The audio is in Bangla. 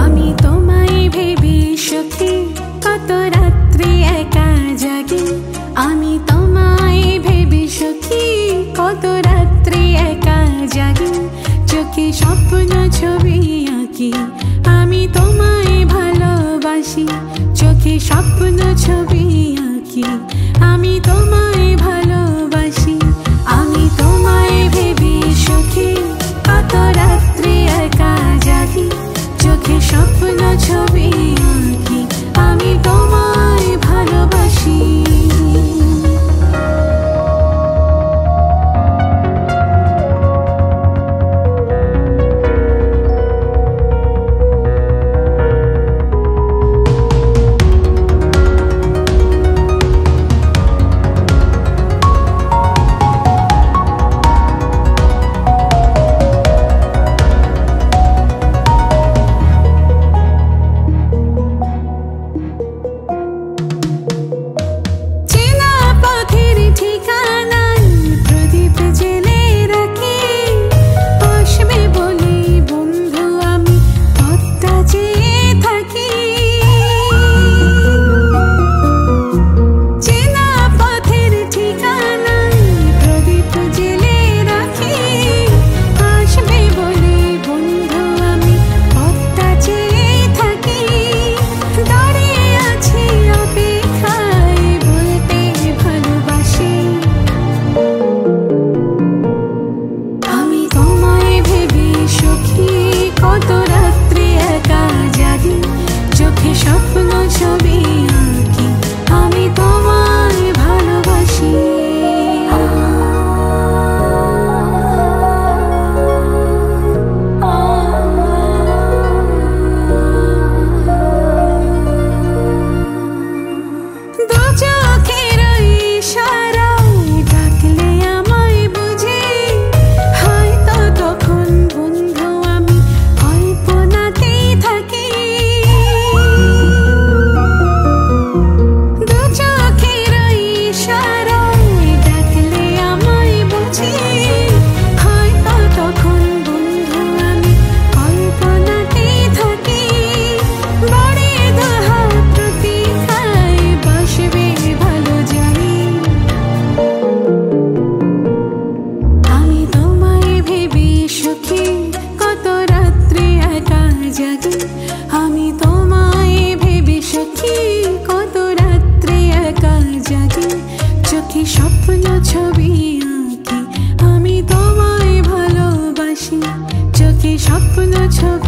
আমি তোমায় ভেবি সখী রাত্রি একা আমি তোমায় ভেবে কত রাত্রি চোখে স্বপ্ন, ছবি আমি তোমায় ভালোবাসি। চোখে স্বপ্ন, ছবি আঁকি, আমি তোমায় Lafına çabir छप न छप